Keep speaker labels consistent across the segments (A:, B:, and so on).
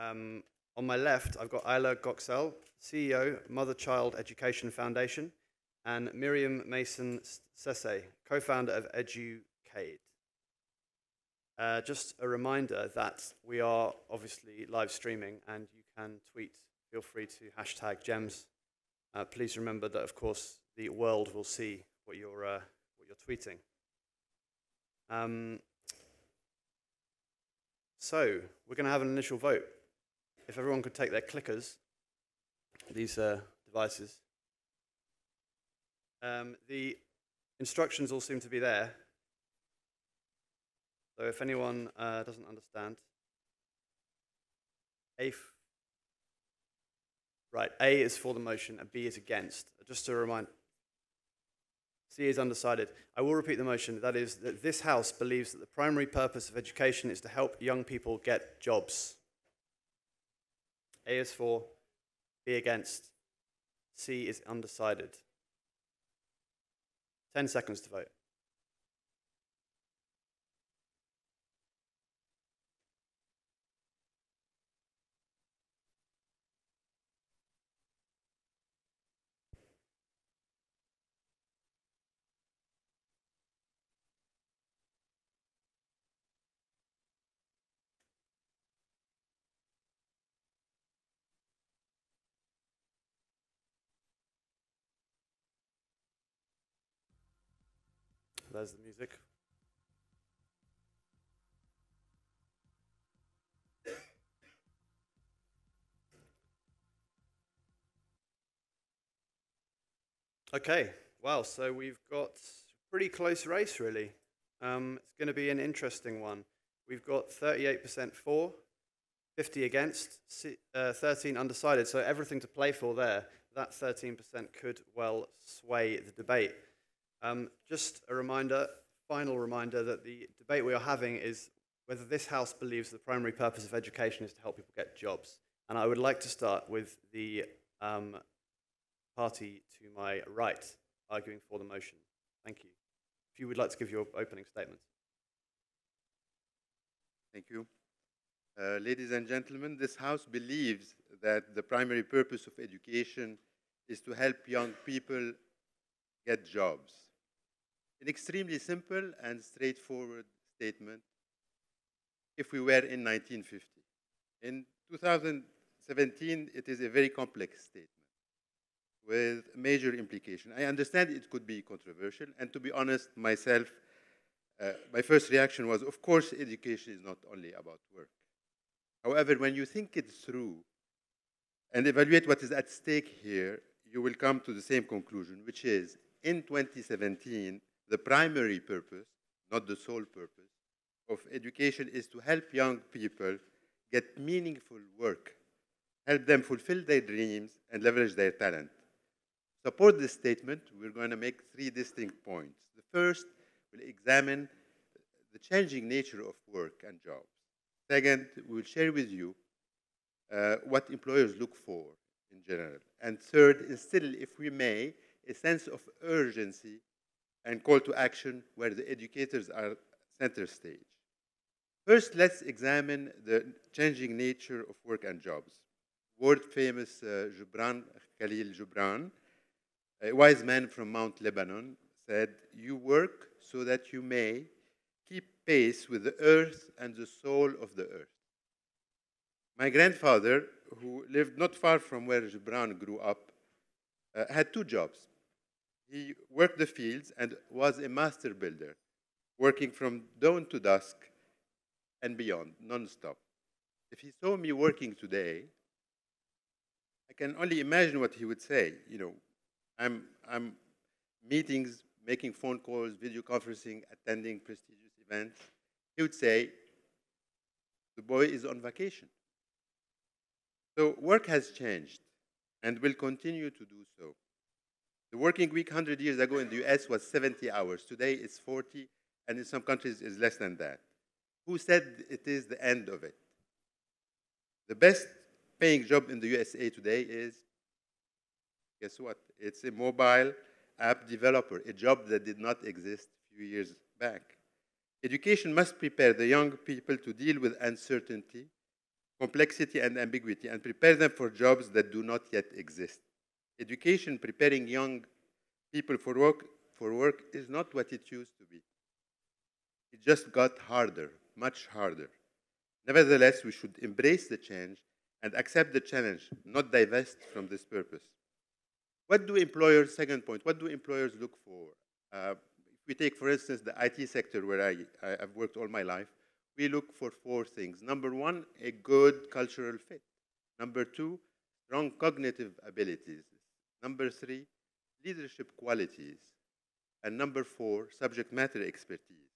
A: Um, on my left, I've got Ayla Goksel, CEO, Mother Child Education Foundation, and Miriam Mason Sesay, co-founder of Educaid. Uh, just a reminder that we are obviously live streaming and you can tweet. Feel free to hashtag GEMS. Uh, please remember that, of course, the world will see what you're, uh, what you're tweeting. Um, so, we're going to have an initial vote. If everyone could take their clickers, these uh, devices. Um, the instructions all seem to be there. So if anyone uh, doesn't understand, A right, A is for the motion and B is against. Just to remind, C is undecided. I will repeat the motion. That is that this House believes that the primary purpose of education is to help young people get jobs. A is for, B against, C is undecided. 10 seconds to vote. There's the music. Okay, well, so we've got pretty close race, really. Um, it's going to be an interesting one. We've got 38% for, 50 against, uh, 13 undecided, so everything to play for there. That 13% could well sway the debate. Um, just a reminder, final reminder, that the debate we are having is whether this House believes the primary purpose of education is to help people get jobs. And I would like to start with the um, party to my right arguing for the motion. Thank you. If you would like to give your opening statement.
B: Thank you. Uh, ladies and gentlemen, this House believes that the primary purpose of education is to help young people get jobs. An extremely simple and straightforward statement if we were in 1950. In 2017, it is a very complex statement with major implication. I understand it could be controversial, and to be honest, myself, uh, my first reaction was, of course, education is not only about work. However, when you think it through and evaluate what is at stake here, you will come to the same conclusion, which is, in 2017, the primary purpose, not the sole purpose, of education is to help young people get meaningful work, help them fulfill their dreams and leverage their talent. Support this statement, we're going to make three distinct points. The first, we'll examine the changing nature of work and jobs. Second, we'll share with you uh, what employers look for in general. And third, instill, if we may, a sense of urgency and call to action where the educators are center stage. First, let's examine the changing nature of work and jobs. World famous uh, Khalil Gibran, a wise man from Mount Lebanon, said, You work so that you may keep pace with the earth and the soul of the earth. My grandfather, who lived not far from where Gibran grew up, uh, had two jobs. He worked the fields and was a master builder, working from dawn to dusk and beyond, non-stop. If he saw me working today, I can only imagine what he would say. You know, I'm, I'm meetings, making phone calls, video conferencing, attending prestigious events. He would say, the boy is on vacation. So work has changed and will continue to do so. The working week 100 years ago in the US was 70 hours. Today it's 40, and in some countries it's less than that. Who said it is the end of it? The best paying job in the USA today is, guess what? It's a mobile app developer, a job that did not exist a few years back. Education must prepare the young people to deal with uncertainty, complexity, and ambiguity, and prepare them for jobs that do not yet exist. Education preparing young people for work, for work is not what it used to be. It just got harder, much harder. Nevertheless, we should embrace the change and accept the challenge, not divest from this purpose. What do employers, second point, what do employers look for? Uh, if we take, for instance, the IT sector where I, I, have worked all my life, we look for four things. Number one, a good cultural fit. Number two, strong cognitive abilities. Number three, leadership qualities. And number four, subject matter expertise.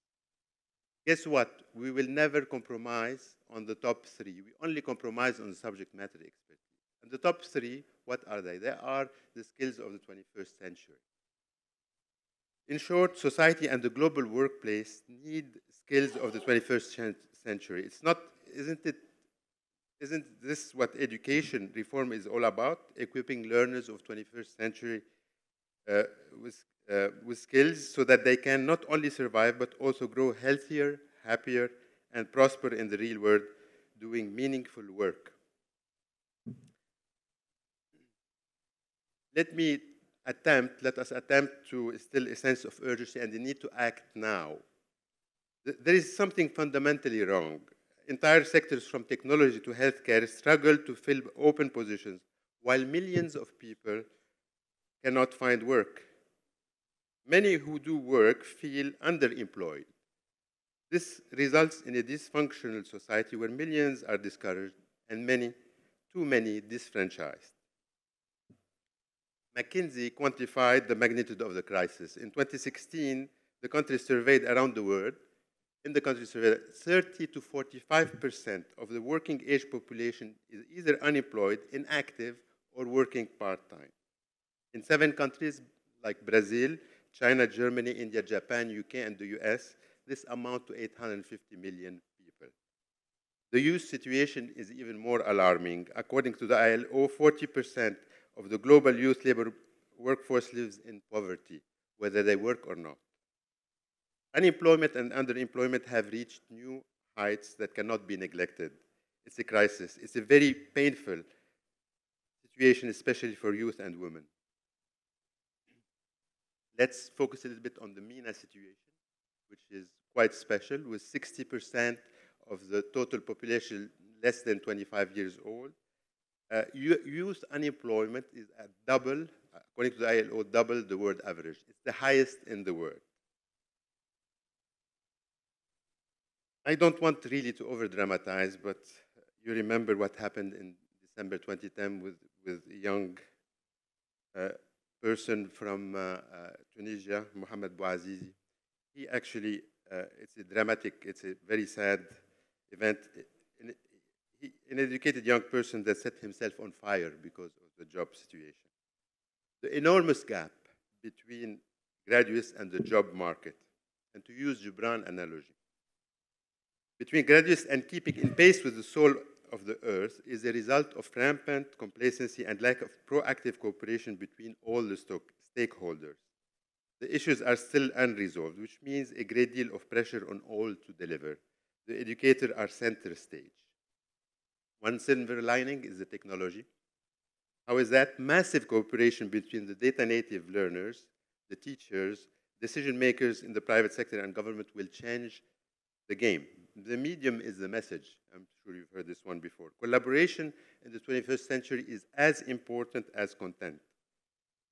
B: Guess what? We will never compromise on the top three. We only compromise on the subject matter expertise. And the top three, what are they? They are the skills of the 21st century. In short, society and the global workplace need skills of the 21st century. It's not, isn't it, isn't this what education reform is all about? Equipping learners of 21st century uh, with, uh, with skills so that they can not only survive but also grow healthier, happier, and prosper in the real world doing meaningful work. Let me attempt, let us attempt to instill a sense of urgency and the need to act now. There is something fundamentally wrong. Entire sectors from technology to healthcare struggle to fill open positions while millions of people cannot find work. Many who do work feel underemployed. This results in a dysfunctional society where millions are discouraged and many, too many, disfranchised. McKinsey quantified the magnitude of the crisis. In 2016, the country surveyed around the world, in the countries surveyed, 30 to 45% of the working age population is either unemployed, inactive, or working part-time. In seven countries like Brazil, China, Germany, India, Japan, UK, and the US, this amounts to 850 million people. The youth situation is even more alarming. According to the ILO, 40% of the global youth labor workforce lives in poverty, whether they work or not. Unemployment and underemployment have reached new heights that cannot be neglected. It's a crisis. It's a very painful situation, especially for youth and women. Let's focus a little bit on the MENA situation, which is quite special, with 60% of the total population less than 25 years old, uh, youth unemployment is at double, according to the ILO, double the world average. It's the highest in the world. I don't want really to over-dramatize, but you remember what happened in December 2010 with, with a young uh, person from uh, uh Tunisia, Mohamed Bouazizi. He actually, uh, it's a dramatic, it's a very sad event an educated young person that set himself on fire because of the job situation. The enormous gap between graduates and the job market, and to use Gibran analogy, between graduates and keeping in pace with the soul of the earth is a result of rampant complacency and lack of proactive cooperation between all the stakeholders. The issues are still unresolved, which means a great deal of pressure on all to deliver. The educators are center stage. One silver lining is the technology. How is that? Massive cooperation between the data native learners, the teachers, decision makers in the private sector and government will change the game. The medium is the message. I'm sure you've heard this one before. Collaboration in the 21st century is as important as content.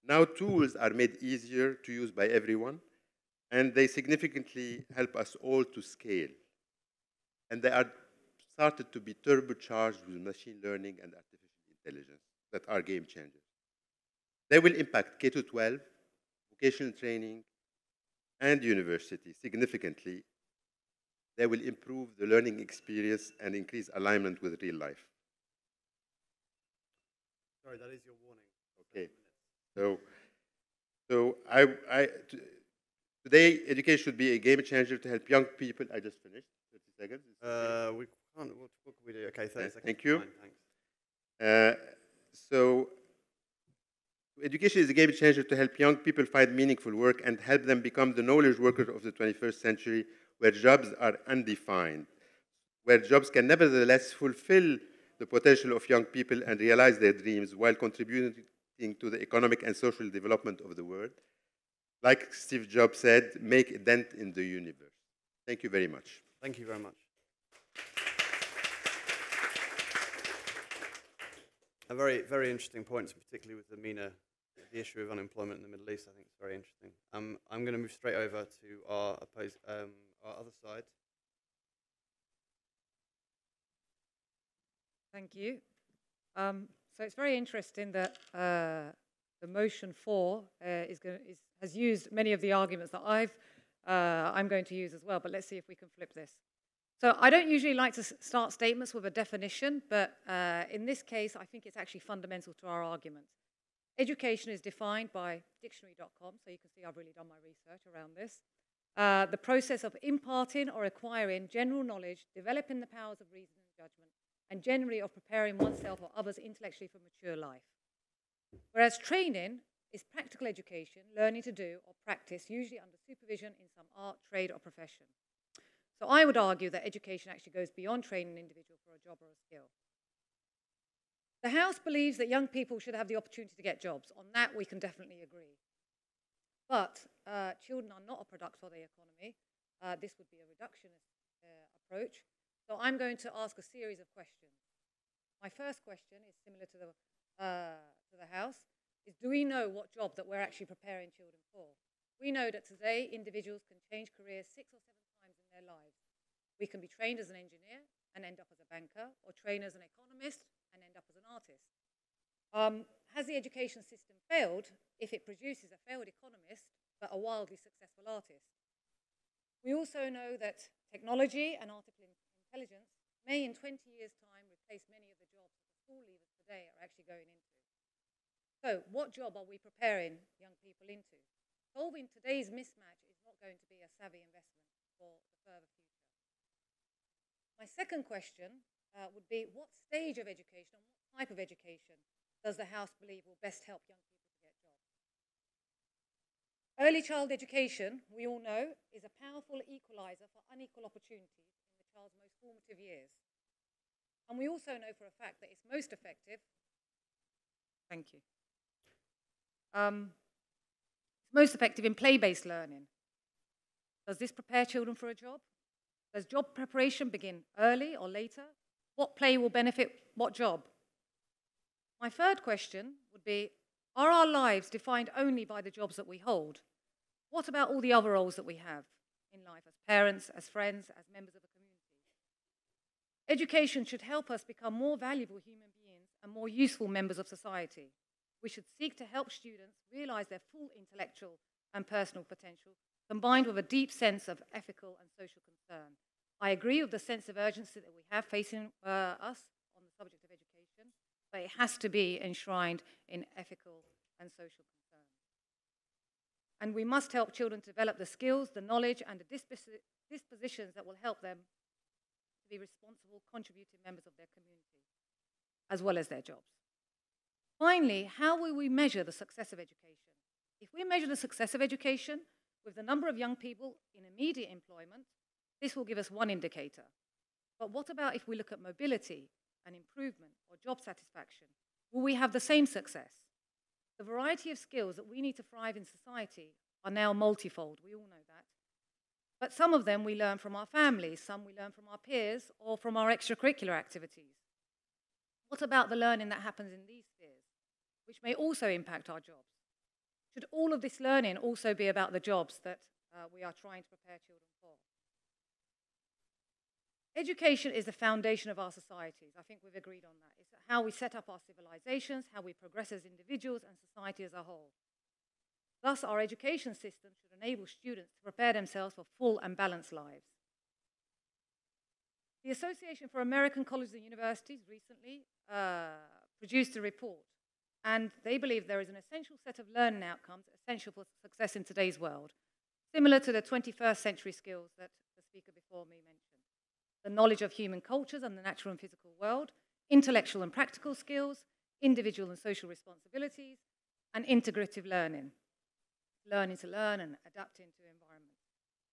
B: Now tools are made easier to use by everyone, and they significantly help us all to scale. And they are started to be turbocharged with machine learning and artificial intelligence that are game changers. They will impact K-12, vocational training, and university significantly. They will improve the learning experience and increase alignment with real life.
A: Sorry, that is your warning.
B: Okay. So, so I, I, today, education should be a game changer to help young people. I just finished. 30 seconds.
A: Uh, we what, what can we do? Okay, 30 seconds.
B: Thank you. Fine, thanks. Uh, so, education is a game changer to help young people find meaningful work and help them become the knowledge workers of the 21st century where jobs are undefined, where jobs can nevertheless fulfill the potential of young people and realize their dreams while contributing to the economic and social development of the world. Like Steve Jobs said, make a dent in the universe. Thank you very much.
A: Thank you very much. A very, very interesting points, particularly with the MENA, the issue of unemployment in the Middle East. I think it's very interesting. Um, I'm going to move straight over to our, oppose, um, our other side.
C: Thank you. Um, so it's very interesting that uh, the motion for uh, is going is, has used many of the arguments that I've uh, I'm going to use as well. But let's see if we can flip this. So I don't usually like to start statements with a definition, but uh, in this case, I think it's actually fundamental to our argument. Education is defined by dictionary.com, so you can see I've really done my research around this. Uh, the process of imparting or acquiring general knowledge, developing the powers of reason and judgment, and generally of preparing oneself or others intellectually for mature life. Whereas training is practical education, learning to do or practice, usually under supervision in some art, trade, or profession. So I would argue that education actually goes beyond training an individual for a job or a skill. The House believes that young people should have the opportunity to get jobs. On that, we can definitely agree. But uh, children are not a product of the economy. Uh, this would be a reductionist uh, approach. So I'm going to ask a series of questions. My first question is similar to the, uh, to the House, is do we know what job that we're actually preparing children for? We know that today individuals can change careers six or seven times in their lives. We can be trained as an engineer and end up as a banker, or trained as an economist and end up as an artist. Um, has the education system failed if it produces a failed economist but a wildly successful artist? We also know that technology and artificial intelligence may in 20 years' time replace many of the jobs that the school leavers today are actually going into. So what job are we preparing young people into? Solving today's mismatch is not going to be a savvy investment for the further future. My second question uh, would be what stage of education and what type of education does the House believe will best help young people to get jobs? Early child education, we all know, is a powerful equalizer for unequal opportunities in the child's most formative years. And we also know for a fact that it's most effective. Thank you. Um, it's most effective in play based learning. Does this prepare children for a job? Does job preparation begin early or later? What play will benefit what job? My third question would be Are our lives defined only by the jobs that we hold? What about all the other roles that we have in life as parents, as friends, as members of a community? Education should help us become more valuable human beings and more useful members of society. We should seek to help students realize their full intellectual and personal potential, combined with a deep sense of ethical and social concern. I agree with the sense of urgency that we have facing uh, us on the subject of education, but it has to be enshrined in ethical and social concerns. And we must help children develop the skills, the knowledge, and the dispositions that will help them to be responsible, contributing members of their community, as well as their jobs. Finally, how will we measure the success of education? If we measure the success of education with the number of young people in immediate employment, this will give us one indicator. But what about if we look at mobility and improvement or job satisfaction? Will we have the same success? The variety of skills that we need to thrive in society are now multifold. We all know that. But some of them we learn from our families, some we learn from our peers, or from our extracurricular activities. What about the learning that happens in these spheres, which may also impact our jobs? Should all of this learning also be about the jobs that uh, we are trying to prepare children for? Education is the foundation of our societies. I think we've agreed on that. It's how we set up our civilizations, how we progress as individuals and society as a whole. Thus, our education system should enable students to prepare themselves for full and balanced lives. The Association for American Colleges and Universities recently uh, produced a report, and they believe there is an essential set of learning outcomes essential for success in today's world, similar to the 21st century skills that the speaker before me mentioned. The knowledge of human cultures and the natural and physical world, intellectual and practical skills, individual and social responsibilities, and integrative learning learning to learn and adapting to environment.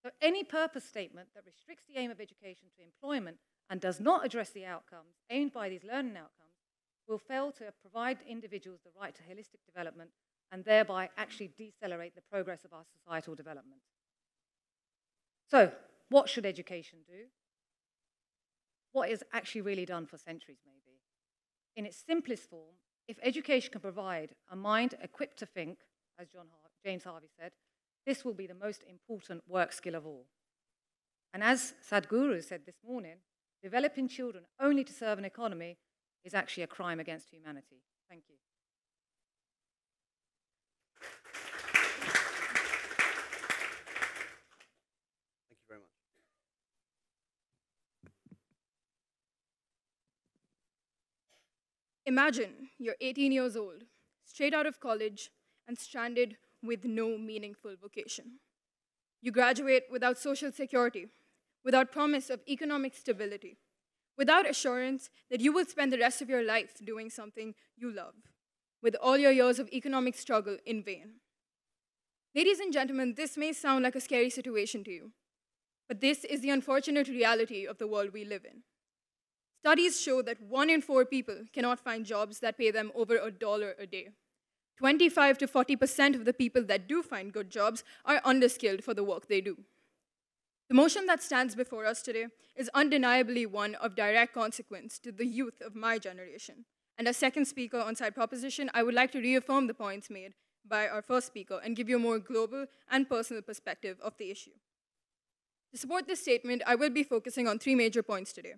C: So any purpose statement that restricts the aim of education to employment and does not address the outcomes aimed by these learning outcomes will fail to provide individuals the right to holistic development and thereby actually decelerate the progress of our societal development. So, what should education do? What is actually really done for centuries, maybe? In its simplest form, if education can provide a mind equipped to think, as John Har James Harvey said, this will be the most important work skill of all. And as Sadhguru said this morning, developing children only to serve an economy is actually a crime against humanity. Thank you.
D: Imagine you're 18 years old, straight out of college, and stranded with no meaningful vocation. You graduate without social security, without promise of economic stability, without assurance that you will spend the rest of your life doing something you love, with all your years of economic struggle in vain. Ladies and gentlemen, this may sound like a scary situation to you, but this is the unfortunate reality of the world we live in. Studies show that one in four people cannot find jobs that pay them over a dollar a day. 25 to 40% of the people that do find good jobs are underskilled for the work they do. The motion that stands before us today is undeniably one of direct consequence to the youth of my generation. And as second speaker on side proposition, I would like to reaffirm the points made by our first speaker and give you a more global and personal perspective of the issue. To support this statement, I will be focusing on three major points today.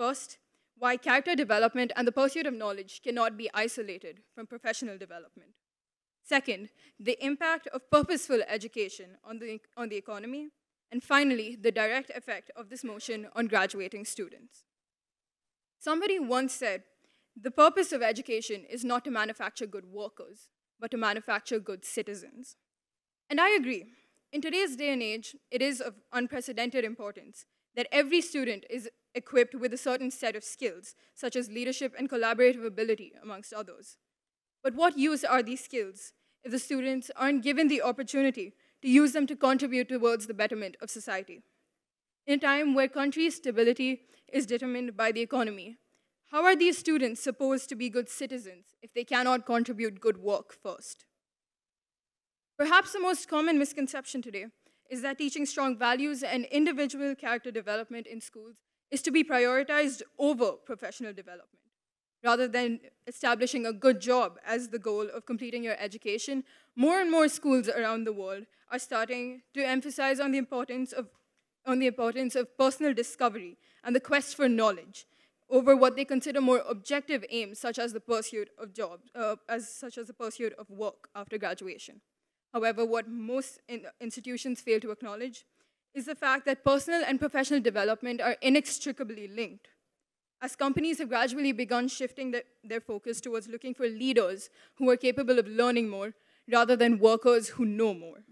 D: First, why character development and the pursuit of knowledge cannot be isolated from professional development. Second, the impact of purposeful education on the, on the economy. And finally, the direct effect of this motion on graduating students. Somebody once said, the purpose of education is not to manufacture good workers, but to manufacture good citizens. And I agree. In today's day and age, it is of unprecedented importance that every student is equipped with a certain set of skills, such as leadership and collaborative ability, amongst others. But what use are these skills if the students aren't given the opportunity to use them to contribute towards the betterment of society? In a time where country stability is determined by the economy, how are these students supposed to be good citizens if they cannot contribute good work first? Perhaps the most common misconception today is that teaching strong values and individual character development in schools is to be prioritized over professional development. Rather than establishing a good job as the goal of completing your education, more and more schools around the world are starting to emphasize on the importance of, on the importance of personal discovery and the quest for knowledge over what they consider more objective aims, such as the pursuit of jobs, uh, as such as the pursuit of work after graduation. However, what most in institutions fail to acknowledge is the fact that personal and professional development are inextricably linked. As companies have gradually begun shifting the, their focus towards looking for leaders who are capable of learning more rather than workers who know more.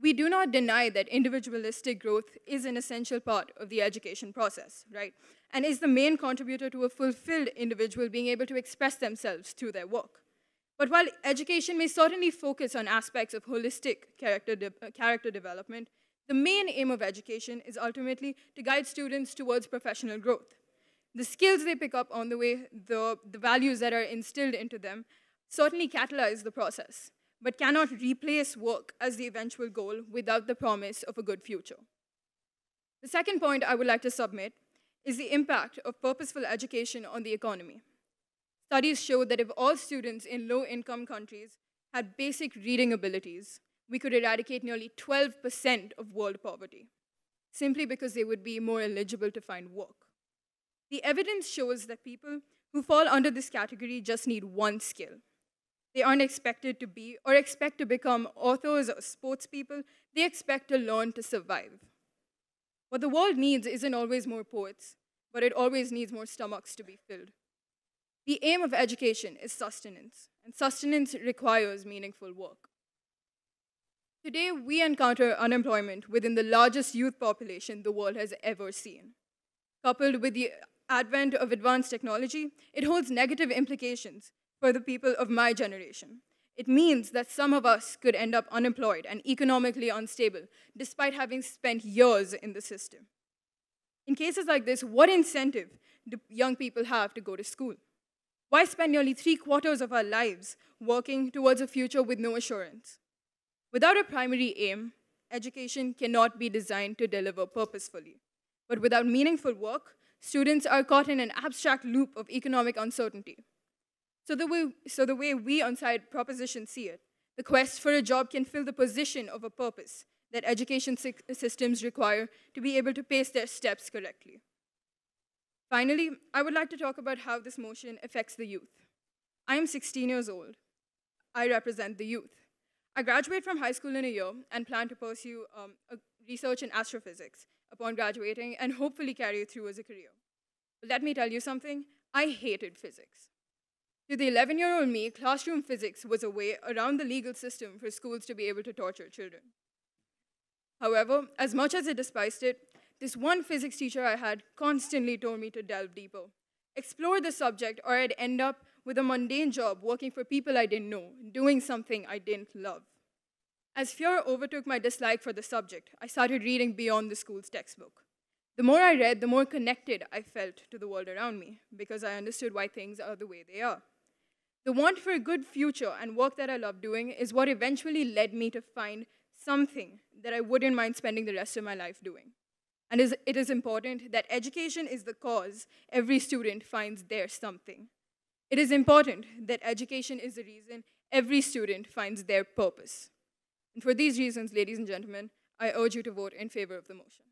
D: We do not deny that individualistic growth is an essential part of the education process, right? And is the main contributor to a fulfilled individual being able to express themselves through their work. But while education may certainly focus on aspects of holistic character, de uh, character development, the main aim of education is ultimately to guide students towards professional growth. The skills they pick up on the way, the, the values that are instilled into them, certainly catalyze the process, but cannot replace work as the eventual goal without the promise of a good future. The second point I would like to submit is the impact of purposeful education on the economy. Studies show that if all students in low-income countries had basic reading abilities, we could eradicate nearly 12% of world poverty, simply because they would be more eligible to find work. The evidence shows that people who fall under this category just need one skill. They aren't expected to be or expect to become authors or sports people. They expect to learn to survive. What the world needs isn't always more poets, but it always needs more stomachs to be filled. The aim of education is sustenance, and sustenance requires meaningful work. Today, we encounter unemployment within the largest youth population the world has ever seen. Coupled with the advent of advanced technology, it holds negative implications for the people of my generation. It means that some of us could end up unemployed and economically unstable, despite having spent years in the system. In cases like this, what incentive do young people have to go to school? Why spend nearly three quarters of our lives working towards a future with no assurance? Without a primary aim, education cannot be designed to deliver purposefully. But without meaningful work, students are caught in an abstract loop of economic uncertainty. So the way, so the way we on side proposition see it, the quest for a job can fill the position of a purpose that education systems require to be able to pace their steps correctly. Finally, I would like to talk about how this motion affects the youth. I am 16 years old. I represent the youth. I graduate from high school in a year and plan to pursue um, research in astrophysics upon graduating and hopefully carry it through as a career. But let me tell you something, I hated physics. To the 11 year old me, classroom physics was a way around the legal system for schools to be able to torture children. However, as much as I despised it, this one physics teacher I had constantly told me to delve deeper, explore the subject, or I'd end up with a mundane job working for people I didn't know, doing something I didn't love. As fear overtook my dislike for the subject, I started reading beyond the school's textbook. The more I read, the more connected I felt to the world around me, because I understood why things are the way they are. The want for a good future and work that I love doing is what eventually led me to find something that I wouldn't mind spending the rest of my life doing. And it is important that education is the cause every student finds their something. It is important that education is the reason every student finds their purpose. And for these reasons, ladies and gentlemen, I urge you to vote in favor of the motion.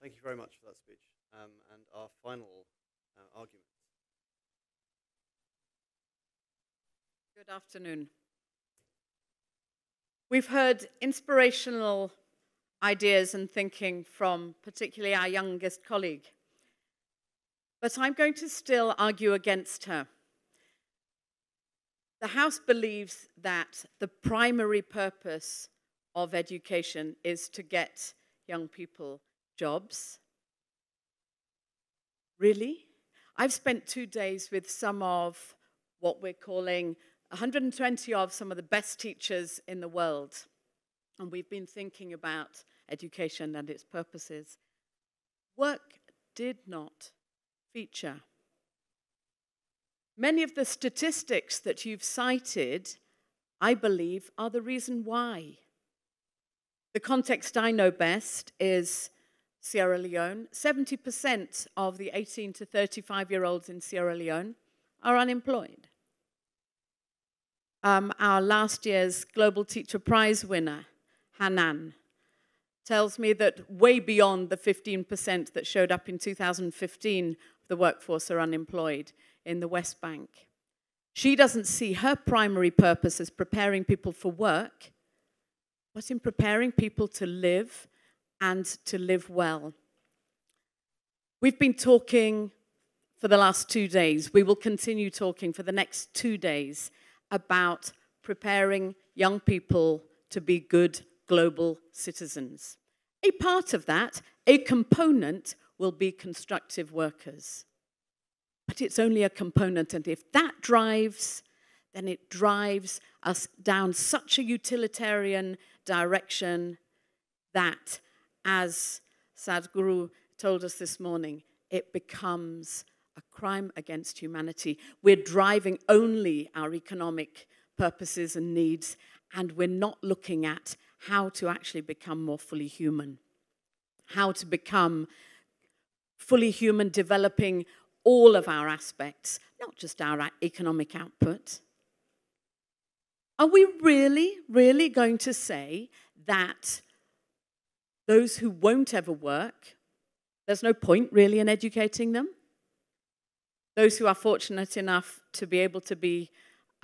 A: Thank you very much for that speech. Um, and our final uh, argument.
E: Good afternoon. We've heard inspirational ideas and thinking from particularly our youngest colleague. But I'm going to still argue against her. The House believes that the primary purpose of education is to get young people jobs. Really? I've spent two days with some of what we're calling 120 of some of the best teachers in the world. And we've been thinking about education and its purposes. Work did not feature. Many of the statistics that you've cited, I believe, are the reason why. The context I know best is Sierra Leone. 70% of the 18 to 35 year olds in Sierra Leone are unemployed um, our last year's Global Teacher Prize winner, Hanan, tells me that way beyond the 15% that showed up in 2015 the workforce are unemployed in the West Bank. She doesn't see her primary purpose as preparing people for work, but in preparing people to live and to live well. We've been talking for the last two days. We will continue talking for the next two days about preparing young people to be good global citizens. A part of that, a component, will be constructive workers. But it's only a component, and if that drives, then it drives us down such a utilitarian direction that, as Sadhguru told us this morning, it becomes a crime against humanity. We're driving only our economic purposes and needs, and we're not looking at how to actually become more fully human, how to become fully human, developing all of our aspects, not just our economic output. Are we really, really going to say that those who won't ever work, there's no point really in educating them? those who are fortunate enough to be able to be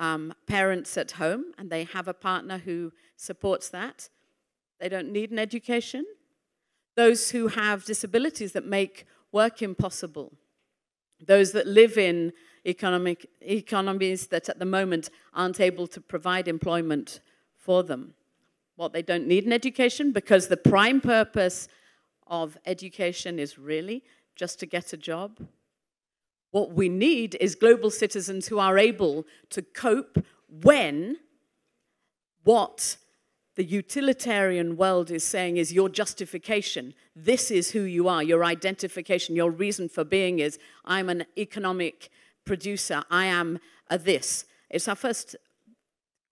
E: um, parents at home and they have a partner who supports that, they don't need an education. Those who have disabilities that make work impossible. Those that live in economic, economies that at the moment aren't able to provide employment for them. What, they don't need an education because the prime purpose of education is really just to get a job what we need is global citizens who are able to cope when what the utilitarian world is saying is your justification. This is who you are, your identification, your reason for being is I'm an economic producer, I am a this. It's our first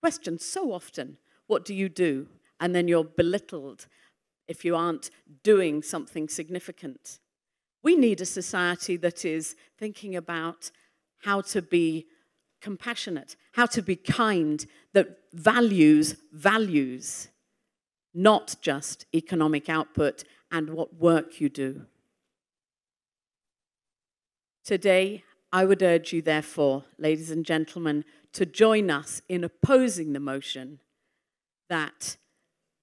E: question so often what do you do? And then you're belittled if you aren't doing something significant. We need a society that is thinking about how to be compassionate, how to be kind, that values values, not just economic output and what work you do. Today, I would urge you, therefore, ladies and gentlemen, to join us in opposing the motion that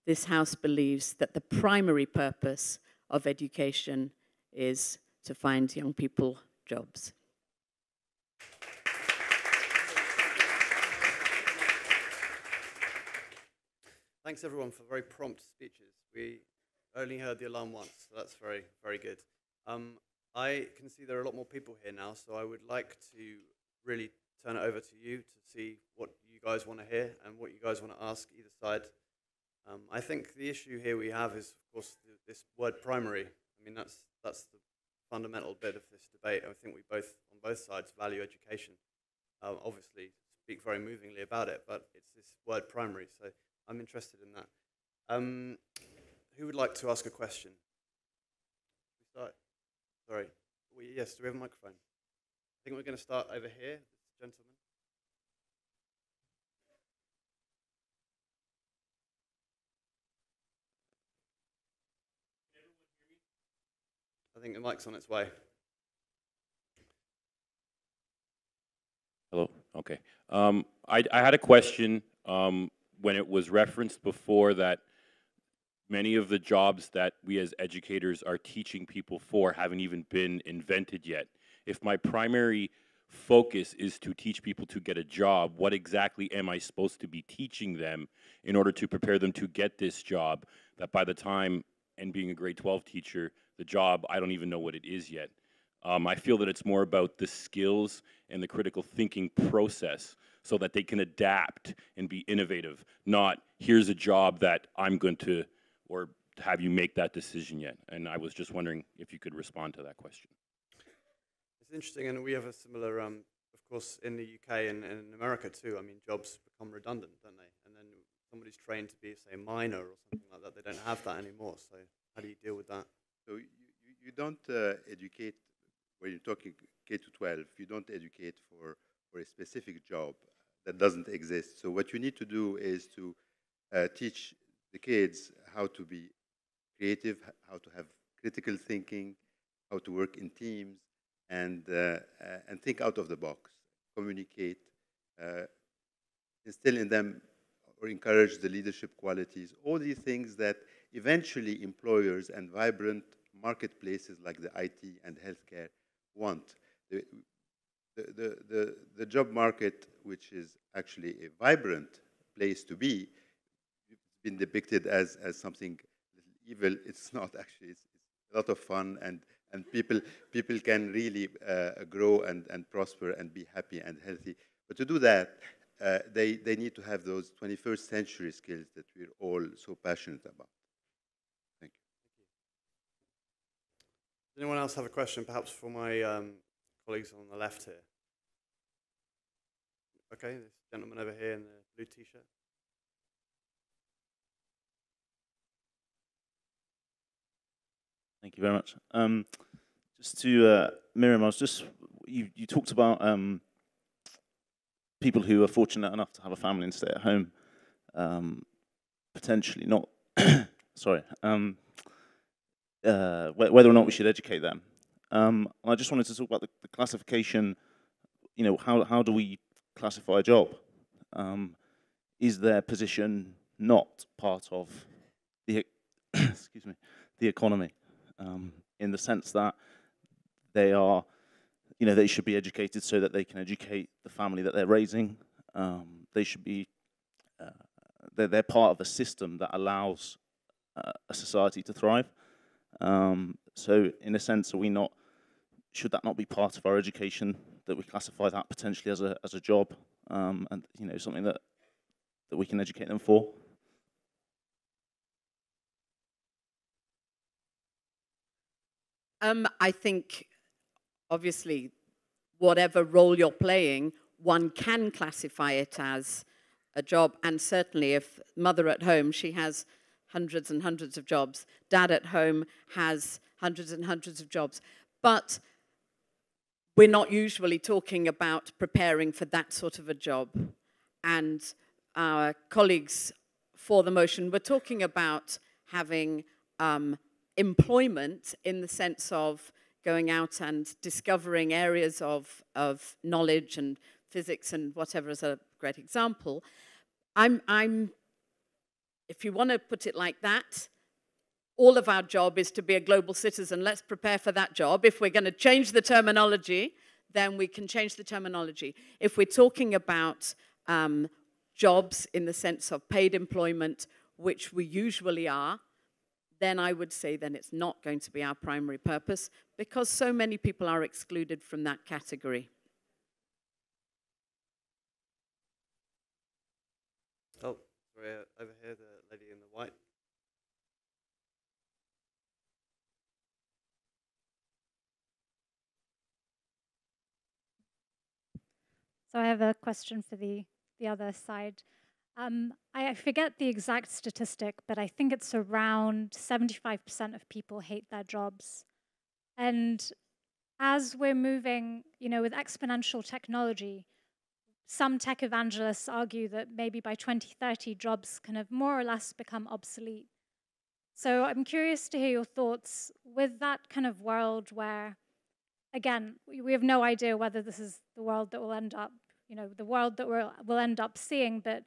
E: this House believes that the primary purpose of education is to find young people jobs.
A: Thanks everyone for very prompt speeches. We only heard the alarm once, so that's very, very good. Um, I can see there are a lot more people here now, so I would like to really turn it over to you to see what you guys want to hear and what you guys want to ask either side. Um, I think the issue here we have is, of course, the, this word primary. I mean, that's, that's the fundamental bit of this debate. I think we both, on both sides, value education. Um, obviously, speak very movingly about it, but it's this word primary. So I'm interested in that. Um, who would like to ask a question? Start. Sorry. We, yes, do we have a microphone? I think we're going to start over here, this gentleman. Think the mic's on its way.
F: Hello. Okay. Um, I, I had a question um, when it was referenced before that many of the jobs that we as educators are teaching people for haven't even been invented yet. If my primary focus is to teach people to get a job, what exactly am I supposed to be teaching them in order to prepare them to get this job that by the time, and being a grade 12 teacher, the job, I don't even know what it is yet. Um, I feel that it's more about the skills and the critical thinking process so that they can adapt and be innovative, not here's a job that I'm going to, or have you make that decision yet? And I was just wondering if you could respond to that question.
A: It's interesting, and we have a similar, um, of course, in the UK and, and in America too. I mean, jobs become redundant, don't they? And then somebody's trained to be, say, a miner or something like that. They don't have that anymore. So how do you deal with that?
B: So you, you don't uh, educate, when you're talking K to 12, you don't educate for, for a specific job that doesn't exist. So what you need to do is to uh, teach the kids how to be creative, how to have critical thinking, how to work in teams, and, uh, uh, and think out of the box, communicate, uh, instill in them or encourage the leadership qualities, all these things that eventually employers and vibrant marketplaces like the IT and healthcare want. The, the, the, the, job market, which is actually a vibrant place to be, it's been depicted as, as something evil. It's not actually, it's, it's a lot of fun and, and people, people can really uh, grow and, and prosper and be happy and healthy. But to do that, uh, they, they need to have those 21st century skills that we're all so passionate about.
A: Anyone else have a question, perhaps for my um, colleagues on the left here? Okay, this gentleman over here in the blue t-shirt.
G: Thank you very much. Um, just to uh, Miriam, I was just you, you talked about um, people who are fortunate enough to have a family and stay at home, um, potentially not. sorry, um, uh, whether or not we should educate them. Um, I just wanted to talk about the, the, classification. You know, how how do we classify a job? Um, is their position not part of the excuse me the economy um, in the sense that they are, you know, they should be educated so that they can educate the family that they're raising. Um, they should be uh, they're, they're part of a system that allows uh, a society to thrive. Um, so, in a sense, are we not? Should that not be part of our education that we classify that potentially as a as a job, um, and you know something that that we can educate them for?
E: Um, I think, obviously, whatever role you're playing, one can classify it as a job. And certainly, if mother at home, she has hundreds and hundreds of jobs. Dad at home has hundreds and hundreds of jobs. But we're not usually talking about preparing for that sort of a job. And our colleagues for the motion were talking about having um, employment in the sense of going out and discovering areas of, of knowledge and physics and whatever is a great example. I'm, I'm, if you want to put it like that, all of our job is to be a global citizen. Let's prepare for that job. If we're going to change the terminology, then we can change the terminology. If we're talking about um, jobs in the sense of paid employment, which we usually are, then I would say then it's not going to be our primary purpose because so many people are excluded from that category.
A: Oh, over here, the lady in the white.
H: So I have a question for the, the other side. Um, I forget the exact statistic, but I think it's around 75% of people hate their jobs. And as we're moving, you know, with exponential technology, some tech evangelists argue that maybe by 2030, jobs can have more or less become obsolete. So I'm curious to hear your thoughts with that kind of world where, again, we have no idea whether this is the world that will end up, you know, the world that we'll, we'll end up seeing, but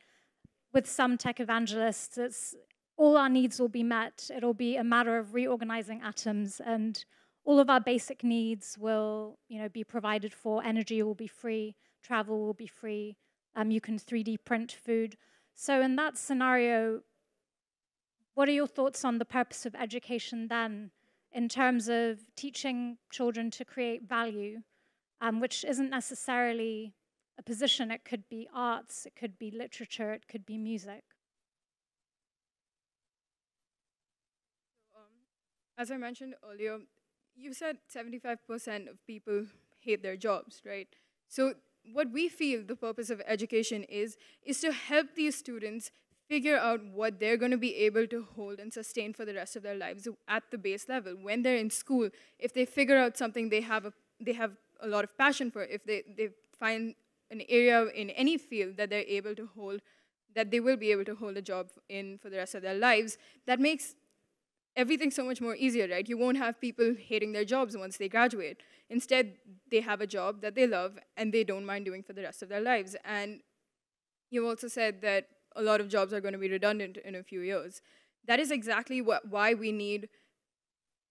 H: with some tech evangelists, it's all our needs will be met. It'll be a matter of reorganizing atoms, and all of our basic needs will, you know, be provided for. Energy will be free, travel will be free. Um, you can 3D print food. So in that scenario, what are your thoughts on the purpose of education then, in terms of teaching children to create value, um, which isn't necessarily a position. It could be arts, it could be literature, it could be music.
D: Um, as I mentioned earlier, you said 75% of people hate their jobs, right? So what we feel the purpose of education is, is to help these students figure out what they're going to be able to hold and sustain for the rest of their lives at the base level. When they're in school, if they figure out something they have a, they have a lot of passion for, if they, they find an area in any field that they're able to hold, that they will be able to hold a job in for the rest of their lives, that makes everything so much more easier, right? You won't have people hating their jobs once they graduate. Instead, they have a job that they love and they don't mind doing for the rest of their lives. And you also said that a lot of jobs are going to be redundant in a few years. That is exactly what, why we need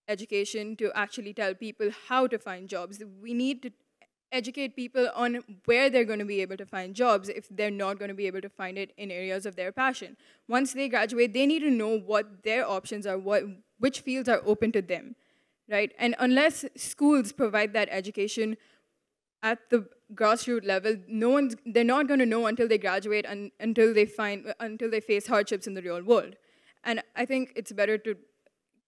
D: education to actually tell people how to find jobs. We need to educate people on where they're going to be able to find jobs if they're not going to be able to find it in areas of their passion. Once they graduate, they need to know what their options are, what, which fields are open to them, right? And unless schools provide that education at the grassroots level, no one's, they're not going to know until they graduate and until they find, until they face hardships in the real world. And I think it's better to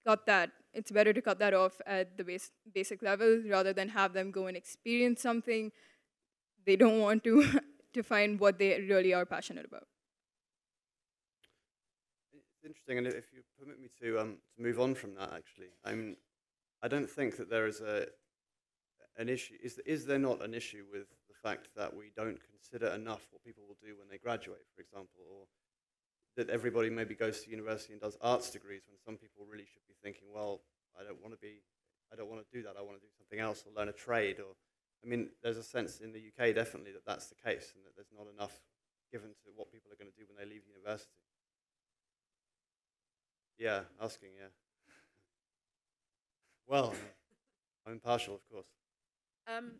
D: cut that it's better to cut that off at the base, basic level rather than have them go and experience something they don't want to to find what they really are passionate about.
A: It's interesting, and if you permit me to um, to move on from that, actually, I mean, I don't think that there is a an issue. Is is there not an issue with the fact that we don't consider enough what people will do when they graduate, for example, or that everybody maybe goes to university and does arts degrees when some people really should be thinking, well, I don't want to be, I don't want to do that. I want to do something else or learn a trade. Or, I mean, there's a sense in the UK definitely that that's the case and that there's not enough given to what people are going to do when they leave university. Yeah, asking, yeah. well, I'm impartial, of course.
E: Um,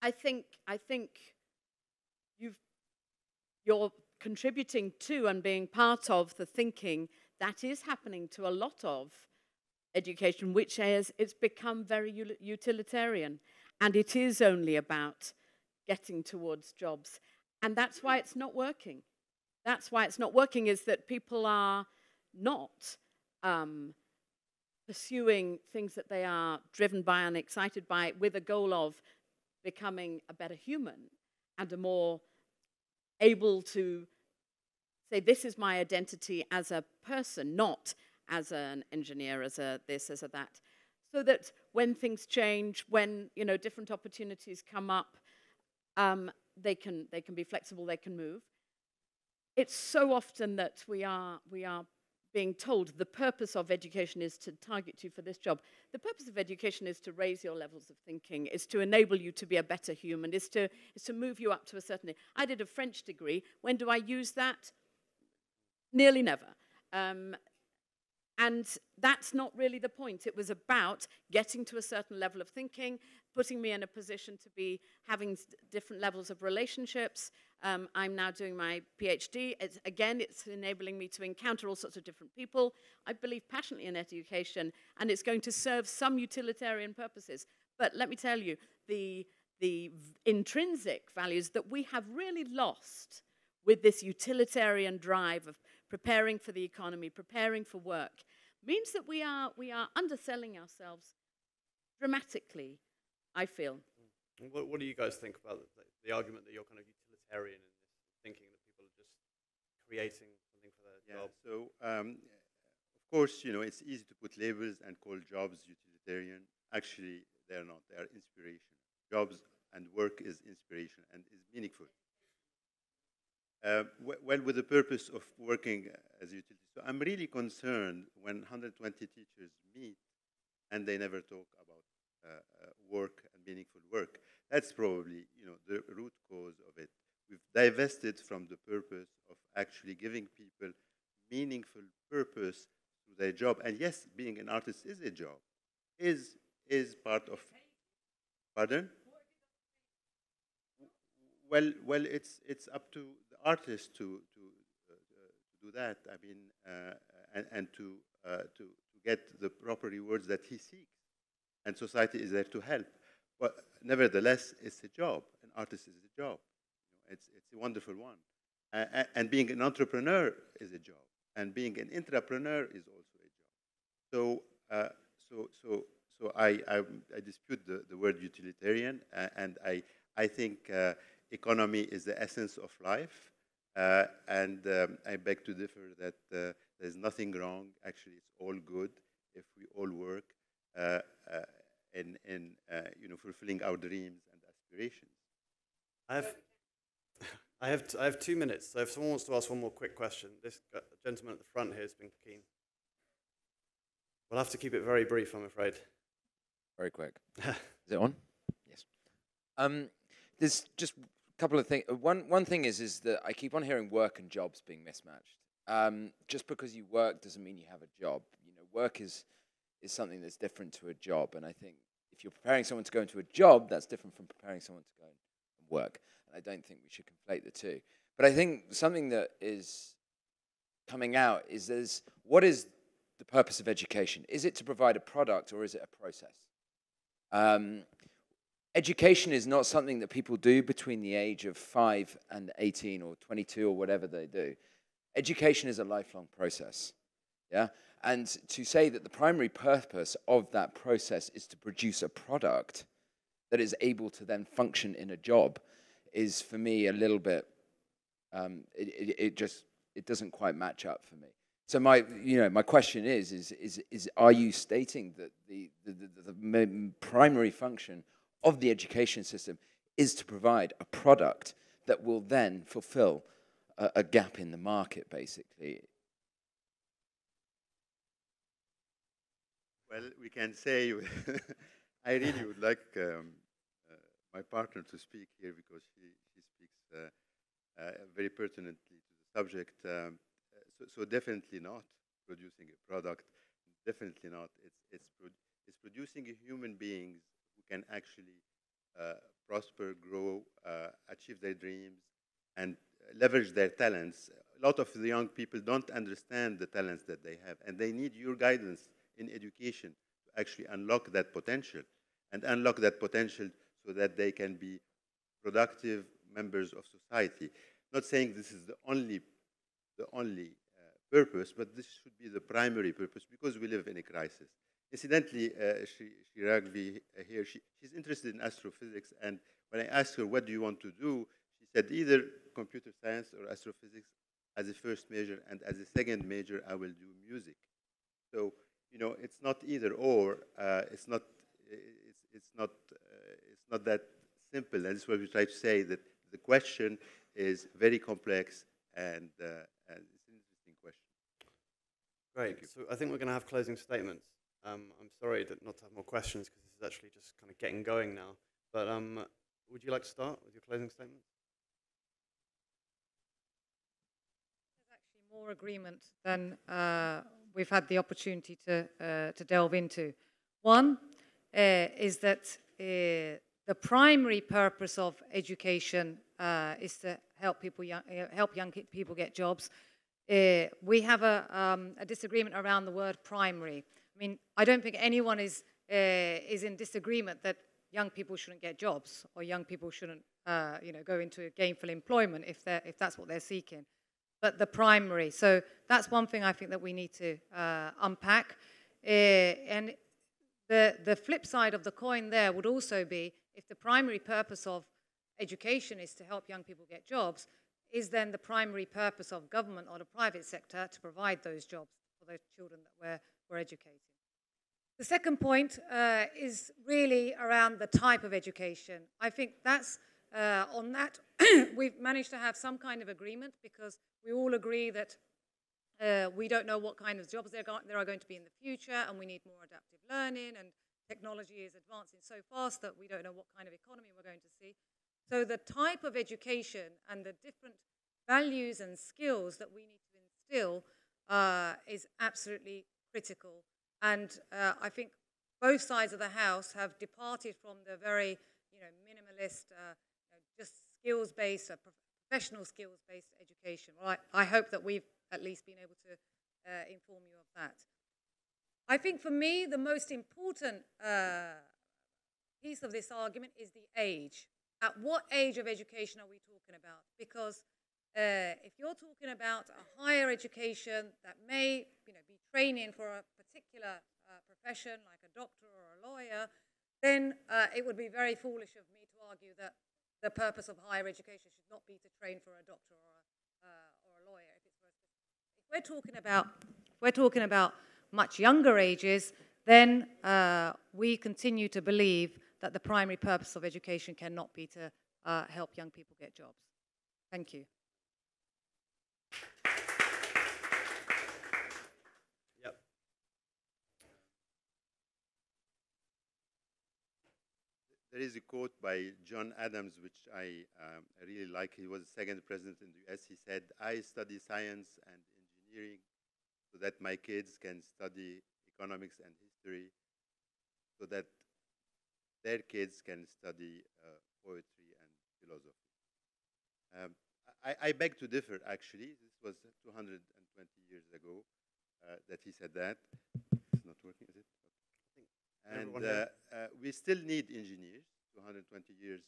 E: I think I think you've you're contributing to and being part of the thinking that is happening to a lot of education, which is it's become very utilitarian. And it is only about getting towards jobs. And that's why it's not working. That's why it's not working, is that people are not um, pursuing things that they are driven by and excited by with a goal of becoming a better human and a more able to say, this is my identity as a person, not as an engineer, as a this, as a that. So that when things change, when you know different opportunities come up, um, they can they can be flexible, they can move. It's so often that we are we are being told the purpose of education is to target you for this job. The purpose of education is to raise your levels of thinking, is to enable you to be a better human, is to, is to move you up to a certain... I did a French degree. When do I use that? Nearly never. Um, and that's not really the point. It was about getting to a certain level of thinking, putting me in a position to be having different levels of relationships, um, I'm now doing my PhD. It's, again, it's enabling me to encounter all sorts of different people. I believe passionately in education, and it's going to serve some utilitarian purposes. But let me tell you, the, the intrinsic values that we have really lost with this utilitarian drive of preparing for the economy, preparing for work, means that we are, we are underselling ourselves dramatically, I feel.
A: What, what do you guys think about the, the argument that you're kind of utilitarian in this, thinking that people are just creating something for their
B: yeah,
A: job.
B: So, um, of course, you know, it's easy to put labels and call jobs utilitarian. Actually, they're not. They are inspiration. Jobs and work is inspiration and is meaningful. Uh, well, with the purpose of working as a utility. So I'm really concerned when 120 teachers meet and they never talk about uh, uh, work and meaningful work. That's probably, you know, the root cause of it. We've divested from the purpose of actually giving people meaningful purpose to their job. And yes, being an artist is a job, is, is part of, pardon? Well, well, it's, it's up to the artist to, to, uh, to do that. I mean, uh, and, and to, uh, to, to get the proper rewards that he seeks. And society is there to help. But nevertheless, it's a job. An artist is a job. It's, it's a wonderful one. Uh, and being an entrepreneur is a job. And being an intrapreneur is also a job. So, uh, so, so, so I, I, I dispute the, the word utilitarian, uh, and I, I think uh, economy is the essence of life. Uh, and um, I beg to differ that uh, there's nothing wrong. Actually, it's all good if we all work in, in you know, fulfilling our dreams and aspirations.
A: I have, I have, have two minutes. So if someone wants to ask one more quick question, this gentleman at the front here has been keen. We'll have to keep it very brief, I'm afraid.
I: Very quick. Is it on? Yes. Um, there's just a couple of things. One, one thing is, is that I keep on hearing work and jobs being mismatched. Um, just because you work doesn't mean you have a job. You know, work is is something that's different to a job. And I think if you're preparing someone to go into a job, that's different from preparing someone to go and work. I don't think we should conflate the two. But I think something that is coming out is there's what is the purpose of education? Is it to provide a product or is it a process? Um, education is not something that people do between the age of 5 and 18 or 22 or whatever they do. Education is a lifelong process. Yeah? And to say that the primary purpose of that process is to produce a product that is able to then function in a job is for me a little bit, um, it, it, it, just, it doesn't quite match up for me. So my, you know, my question is, is, is, is are you stating that the, the, the, the primary function of the education system is to provide a product that will then fulfill a, a gap in the market, basically?
B: Well, we can say I really would like um, my partner to speak here because she, she speaks uh, uh, very pertinently to the subject. Um, so, so, definitely not producing a product. Definitely not. It's, it's, pro it's producing human beings who can actually uh, prosper, grow, uh, achieve their dreams, and leverage their talents. A lot of the young people don't understand the talents that they have, and they need your guidance in education to actually unlock that potential and unlock that potential so that they can be productive, members of society. Not saying this is the only, the only uh, purpose, but this should be the primary purpose because we live in a crisis. Incidentally, uh, Sriraagavi uh, here, she, she's interested in astrophysics, and when I asked her, what do you want to do, she said either computer science or astrophysics as a first major, and as a second major, I will do music. So, you know, it's not either or, uh, it's not, it's, it's not, uh, not that simple, and this is what we try to say, that the question is very complex, and, uh, and it's an interesting question.
A: Great. So I think we're going to have closing statements. Um, I'm sorry that not to have more questions because this is actually just kind of getting going now. But um, would you like to start with your closing statement?
C: There's actually more agreement than uh, we've had the opportunity to, uh, to delve into. One uh, is that uh, the primary purpose of education uh, is to help people young, uh, help young people get jobs. we have a, um, a disagreement around the word primary. I mean, I don't think anyone is, uh, is in disagreement that young people shouldn't get jobs or young people shouldn't, uh, you know, go into gainful employment if, they're, if that's what they're seeking. But the primary, so that's one thing I think that we need to uh, unpack. Uh, and the, the flip side of the coin there would also be if the primary purpose of education is to help young people get jobs, is then the primary purpose of government or the private sector to provide those jobs for those children that we're we're educating. The second point uh, is really around the type of education. I think that's uh, on that we've managed to have some kind of agreement because we all agree that uh, we don't know what kind of jobs there, are going to be in the future and we need more adaptive learning and technology is advancing so fast that we don't know what kind of economy we're going to see. So the type of education and the different values and skills that we need to instill uh, is absolutely critical. And uh, I think both sides of the House have departed from the very you know, minimalist, uh, you know, just skills-based, uh, professional skills-based education. Well, I, I, hope that we've at least been able to uh, inform you of that. I think for me, the most important uh, piece of this argument is the age. At what age of education are we talking about? Because uh, if you're talking about a higher education that may you know, be training for a particular uh, profession, like a doctor or a lawyer, then uh, it would be very foolish of me to argue that the purpose of higher education should not be to train for a doctor or a, uh, or a lawyer. If, if, we're talking about, we're talking about much younger ages, then uh, we continue to believe that the primary purpose of education cannot be to uh, help young people get jobs. Thank you.
B: There is a quote by John Adams, which I, um, really like. He was the second president in the US. He said, I study science and engineering so that my kids can study economics and history, so that their kids can study uh, poetry and philosophy. Um, I, I, beg to differ, actually. This was 220 years ago uh, that he said that. It's not working, is it? And uh, uh, we still need engineers, 220 years,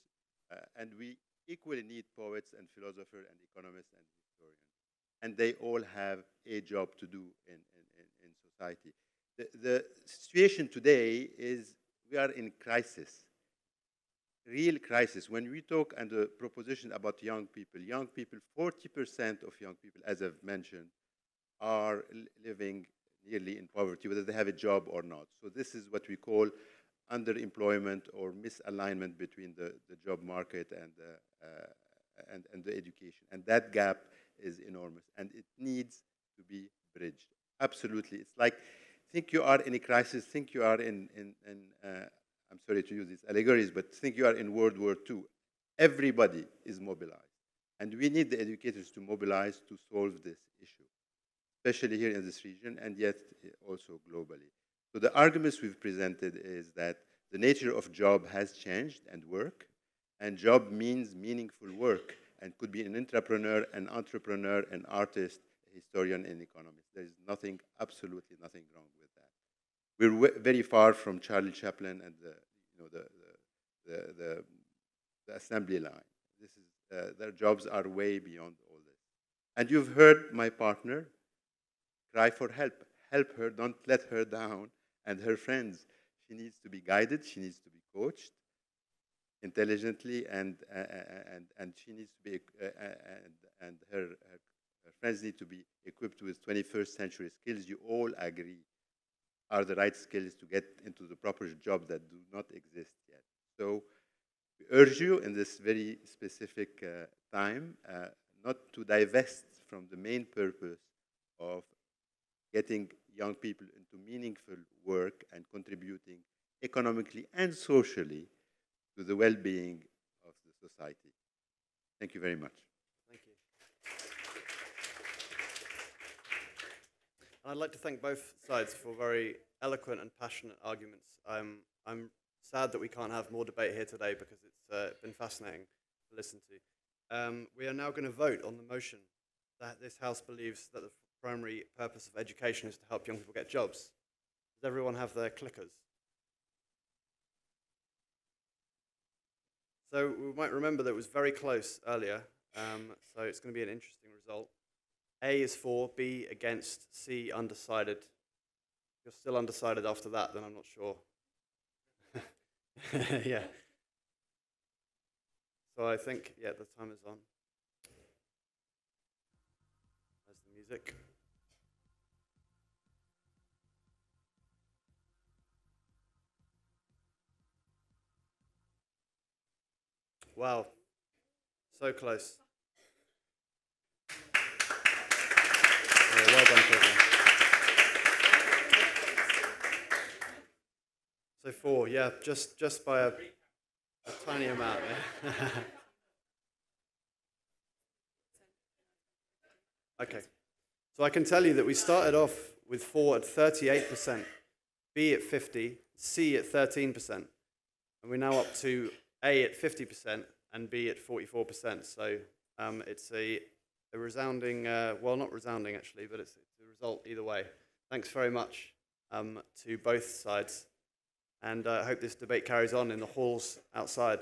B: uh, and we equally need poets and philosophers and economists and. And they all have a job to do in, in, in society. The, the situation today is we are in crisis, real crisis. When we talk and the proposition about young people, young people, 40% of young people, as I've mentioned, are living nearly in poverty, whether they have a job or not. So this is what we call underemployment or misalignment between the, the job market and, uh, and, and the education. And that gap is enormous, and it needs to be bridged. Absolutely. It's like, think you are in a crisis, think you are in, in, in uh, I'm sorry to use these allegories, but think you are in World War II. Everybody is mobilized. And we need the educators to mobilize to solve this issue especially here in this region, and yet also globally. So the arguments we've presented is that the nature of job has changed and work, and job means meaningful work, and could be an entrepreneur, an entrepreneur, an artist, a historian, an economist. There is nothing, absolutely nothing wrong with that. We're very far from Charlie Chaplin and the, you know, the, the, the, the, assembly line. This is uh, their jobs are way beyond all this. And you've heard my partner cry for help. Help her, don't let her down. And her friends, she needs to be guided, she needs to be coached intelligently, and, uh, and, and she needs to be, uh, and, and her, her, her friends need to be equipped with 21st century skills. You all agree are the right skills to get into the proper job that do not exist yet. So we urge you in this very specific uh, time uh, not to divest from the main purpose of getting young people into meaningful work and contributing economically and socially to the well-being of the society. Thank you very much.
A: Thank you. And I'd like to thank both sides for very eloquent and passionate arguments. I'm, I'm sad that we can't have more debate here today because it's uh, been fascinating to listen to. Um, we are now going to vote on the motion that this House believes that the primary purpose of education is to help young people get jobs. Does everyone have their clickers? So we might remember that it was very close earlier, um, so it's going to be an interesting result. A is for, B against, C undecided. If you're still undecided after that, then I'm not sure. yeah. So I think, yeah, the time is on. There's the music. Wow. So close. Yeah, well done, Kevin. So four, yeah, just just by a, a tiny amount. Yeah. okay. So I can tell you that we started off with four at 38%, B at 50, C at 13%, and we're now up to A at 50% and B at 44%. So um, it's a, a resounding, uh, well, not resounding actually, but it's, it's, a result either way. Thanks very much um, to both sides, and uh, I hope this debate carries on in the halls outside.